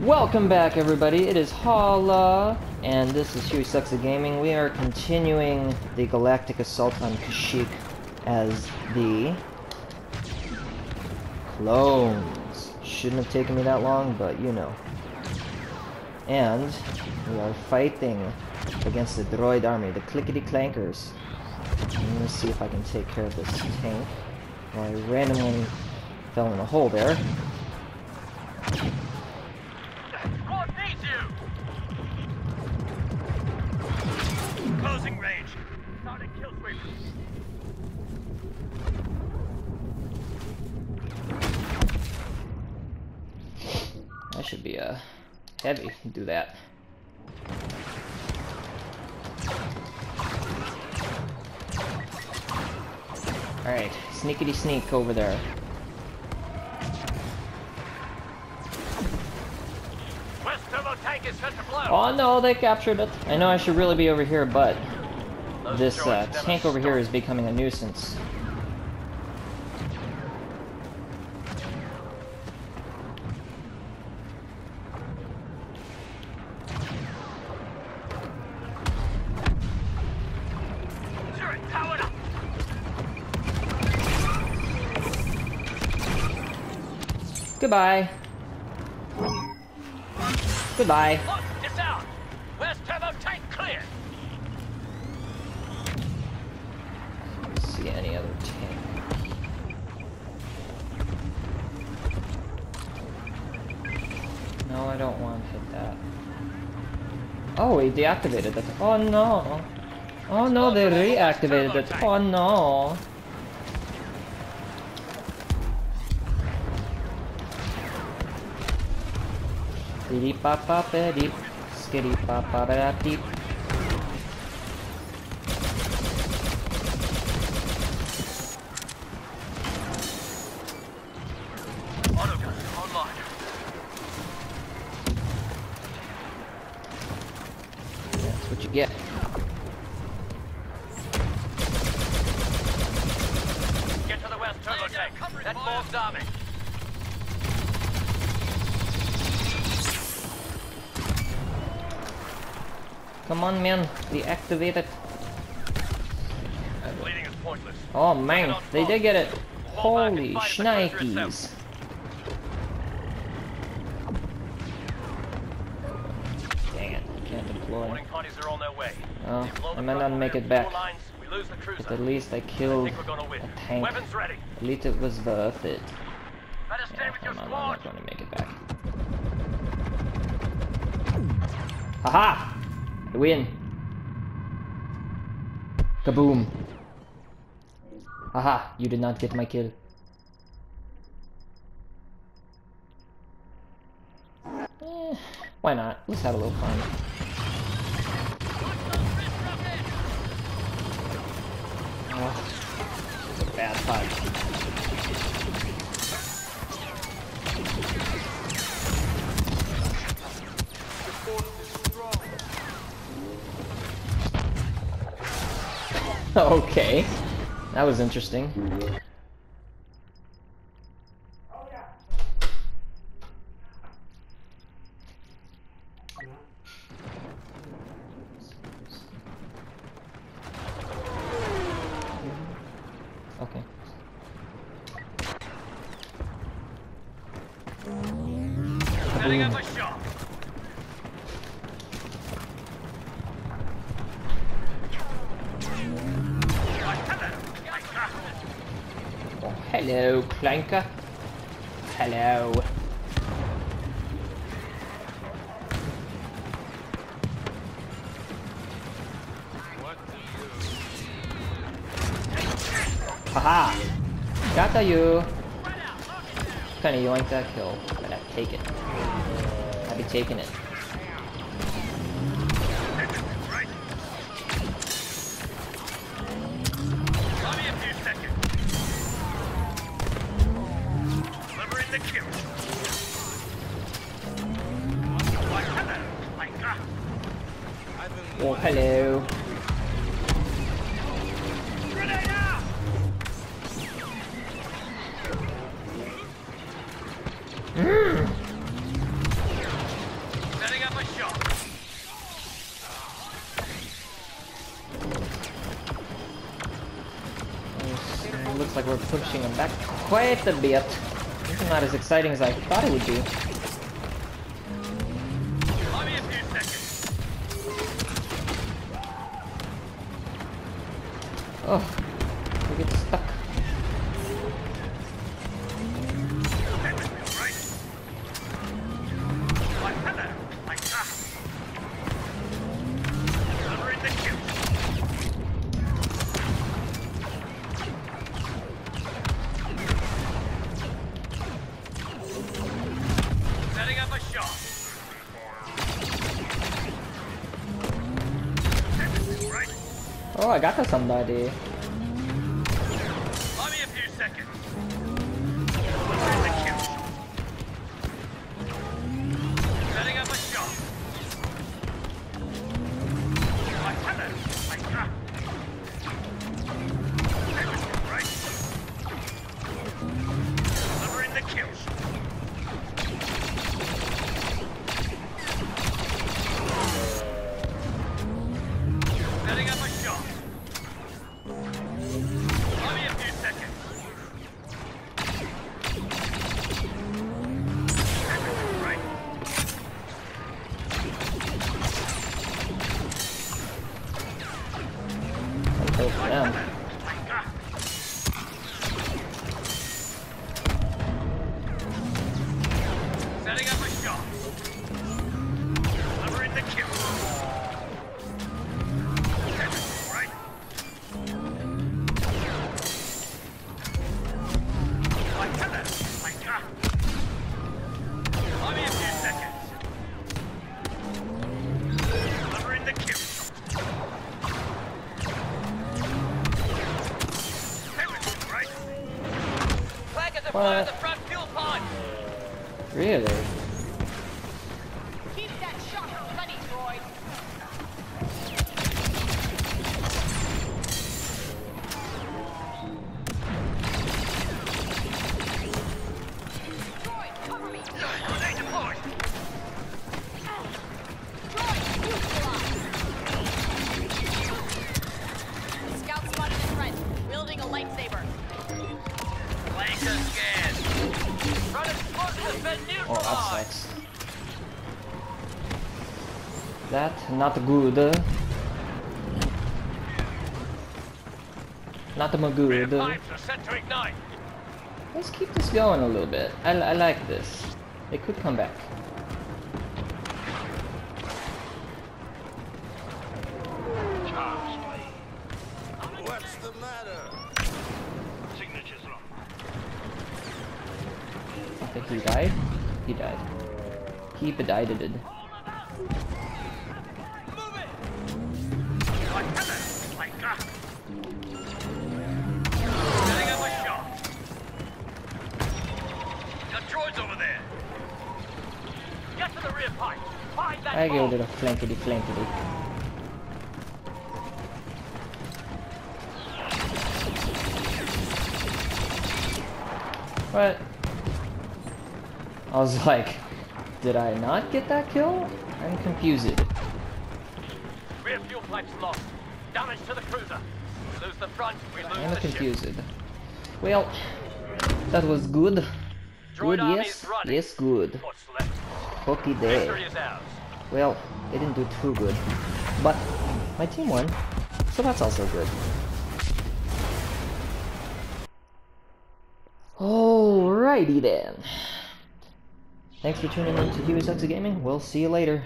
Welcome back, everybody. It is Holla, and this is Huey Sucks at Gaming. We are continuing the Galactic Assault on Kashyyyk as the clones. Shouldn't have taken me that long, but you know. And we are fighting against the droid army, the Clickety Clankers. I'm gonna see if I can take care of this tank. I randomly fell in a hole there. Closing range. Sweep. Should be uh heavy do that. Alright, sneakity sneak over there. Oh no, they captured it. I know I should really be over here, but this uh, tank over here is becoming a nuisance. Goodbye. Goodbye. Look, it's out. West turbo tank clear. see any other tank. No, I don't want to hit that. Oh, he deactivated it. Oh no. Oh no, they reactivated it. Oh no. Diddy pa pa pa deep. Skitty pa ba da deep. That's what you get. Get to the west turbo tank. That moves army. Come on, man. Deactivate it. Bleeding is pointless. Oh man, they did get it. Holy shnikes. Dang it, can't deploy. Morning parties are on their way. Oh, I might not make it back. four Lines, we lose the cruiser. But at least I killed think we're gonna win. a tank. At least it was worth it. Yeah, with your I'm, not to make it back. Haha! I win! Kaboom! Haha, you did not get my kill. Eh, why not? Let's have a little fun. Oh, a bad fight. okay. That was interesting. Hello, Clanker. Hello. Haha! Got you! Kinda yoink that kill, but I take it. I be taking it. the kill. Oh, hello. Hmm. Oh, looks like we're pushing him back quite a bit. This is not as exciting as I thought it would be. Oh, Oh, I got to somebody. Flag not good. Not my good. pipes are set to ignite. Let's keep this going a little bit. I, I like this. They could come back. What's the matter? Signatures wrong. I think he died. He died. He died. I give it a flankety flankety. What? I was like, did I not get that kill? I'm confused. Rear fuel pipes lost. Damage to the cruiser. We lose the front, we lose I'm the ship. confused. Well, that was good. Droid Good, yes. running. Yes, good. Hockey day. Well, they didn't do too good. But my team won, so that's also good. Alrighty then. Thanks for tuning in to Huey Sucks Gaming. We'll see you later.